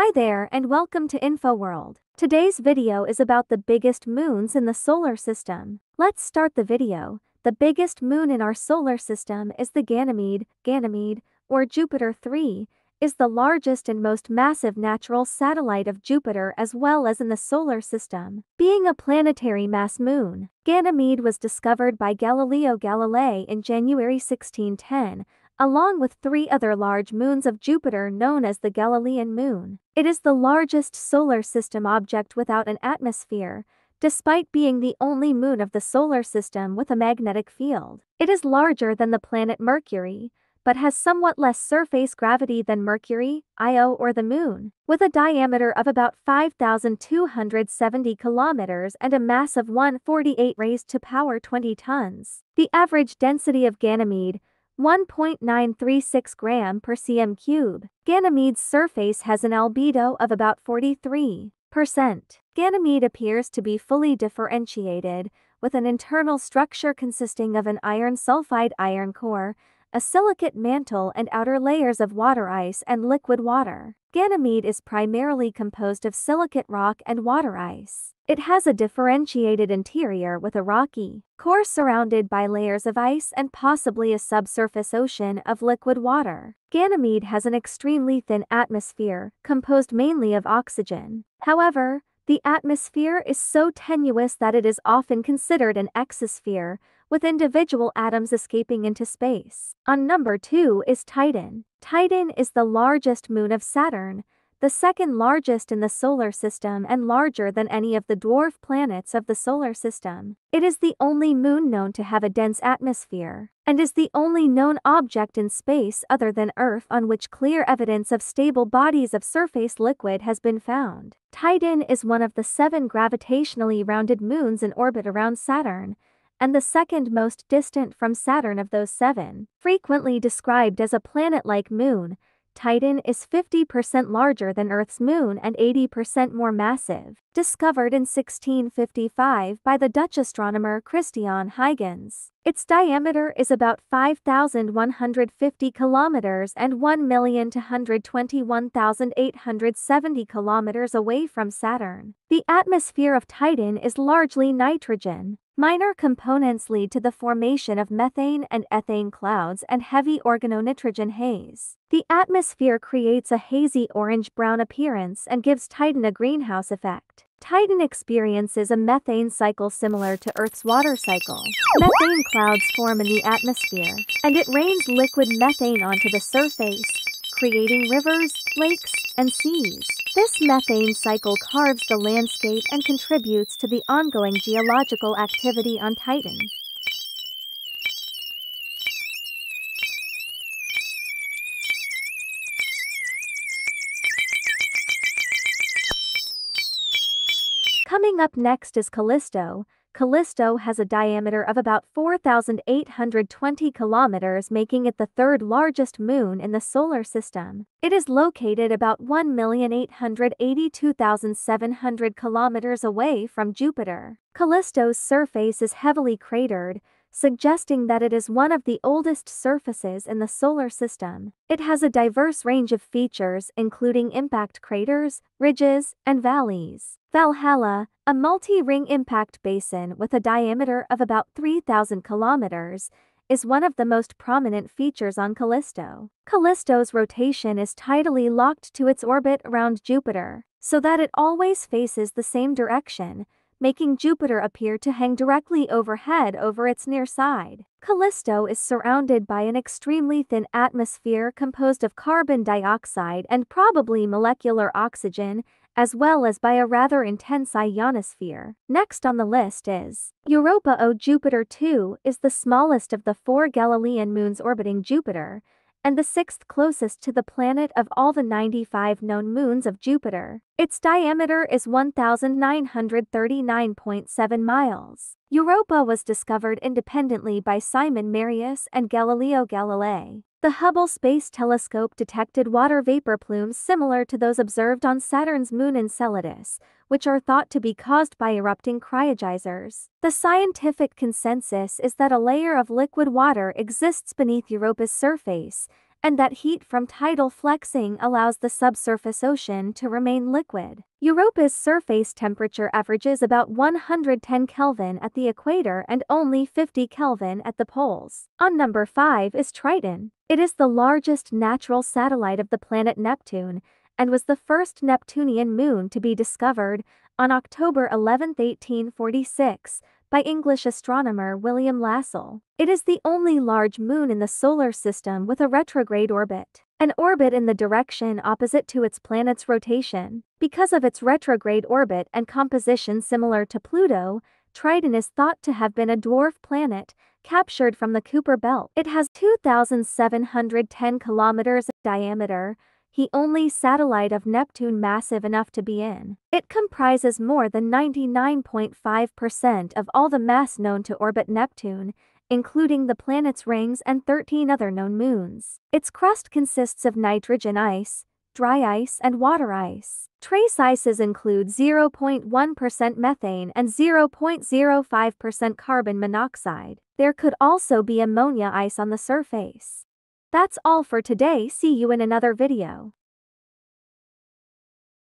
Hi there and welcome to InfoWorld. Today's video is about the biggest moons in the solar system. Let's start the video. The biggest moon in our solar system is the Ganymede, Ganymede, or Jupiter 3, is the largest and most massive natural satellite of Jupiter as well as in the solar system. Being a planetary mass moon, Ganymede was discovered by Galileo Galilei in January 1610, along with three other large moons of Jupiter known as the Galilean moon. It is the largest solar system object without an atmosphere, despite being the only moon of the solar system with a magnetic field. It is larger than the planet Mercury, but has somewhat less surface gravity than Mercury, Io or the Moon, with a diameter of about 5,270 kilometers and a mass of 148 raised to power 20 tons. The average density of Ganymede, 1.936 gram per cm cube. Ganymede's surface has an albedo of about 43%. Ganymede appears to be fully differentiated, with an internal structure consisting of an iron sulfide iron core, a silicate mantle and outer layers of water ice and liquid water. Ganymede is primarily composed of silicate rock and water ice. It has a differentiated interior with a rocky core surrounded by layers of ice and possibly a subsurface ocean of liquid water. Ganymede has an extremely thin atmosphere, composed mainly of oxygen. However, the atmosphere is so tenuous that it is often considered an exosphere, with individual atoms escaping into space. On number 2 is Titan. Titan is the largest moon of Saturn, the second largest in the solar system and larger than any of the dwarf planets of the solar system. It is the only moon known to have a dense atmosphere, and is the only known object in space other than Earth on which clear evidence of stable bodies of surface liquid has been found. Titan is one of the seven gravitationally rounded moons in orbit around Saturn, and the second most distant from Saturn of those seven. Frequently described as a planet-like moon, Titan is 50% larger than Earth's moon and 80% more massive. Discovered in 1655 by the Dutch astronomer Christian Huygens. Its diameter is about 5,150 kilometers and 1,221,870 kilometers away from Saturn. The atmosphere of Titan is largely nitrogen. Minor components lead to the formation of methane and ethane clouds and heavy organonitrogen haze. The atmosphere creates a hazy orange-brown appearance and gives Titan a greenhouse effect. Titan experiences a methane cycle similar to Earth's water cycle. Methane clouds form in the atmosphere, and it rains liquid methane onto the surface, creating rivers, lakes, and seas. This methane cycle carves the landscape and contributes to the ongoing geological activity on Titan. Coming up next is Callisto, Callisto has a diameter of about 4,820 kilometers making it the third largest moon in the solar system. It is located about 1,882,700 kilometers away from Jupiter. Callisto's surface is heavily cratered, suggesting that it is one of the oldest surfaces in the solar system. It has a diverse range of features including impact craters, ridges, and valleys. Valhalla, a multi-ring impact basin with a diameter of about 3,000 kilometers, is one of the most prominent features on Callisto. Callisto's rotation is tidally locked to its orbit around Jupiter, so that it always faces the same direction, making Jupiter appear to hang directly overhead over its near side. Callisto is surrounded by an extremely thin atmosphere composed of carbon dioxide and probably molecular oxygen, as well as by a rather intense ionosphere. Next on the list is Europa O Jupiter 2 is the smallest of the four Galilean moons orbiting Jupiter, and the sixth closest to the planet of all the 95 known moons of Jupiter. Its diameter is 1,939.7 miles. Europa was discovered independently by Simon Marius and Galileo Galilei. The Hubble Space Telescope detected water vapor plumes similar to those observed on Saturn's moon Enceladus, which are thought to be caused by erupting cryogeysers. The scientific consensus is that a layer of liquid water exists beneath Europa's surface, and that heat from tidal flexing allows the subsurface ocean to remain liquid. Europa's surface temperature averages about 110 Kelvin at the equator and only 50 Kelvin at the poles. On number 5 is Triton. It is the largest natural satellite of the planet Neptune and was the first Neptunian moon to be discovered on October 11, 1846, by English astronomer William Lassell. It is the only large moon in the solar system with a retrograde orbit, an orbit in the direction opposite to its planet's rotation. Because of its retrograde orbit and composition similar to Pluto, Triton is thought to have been a dwarf planet captured from the Kuiper Belt. It has 2,710 kilometers diameter, the only satellite of Neptune massive enough to be in. It comprises more than 99.5% of all the mass known to orbit Neptune, including the planet's rings and 13 other known moons. Its crust consists of nitrogen ice, dry ice and water ice. Trace ices include 0.1% methane and 0.05% carbon monoxide. There could also be ammonia ice on the surface. That's all for today see you in another video.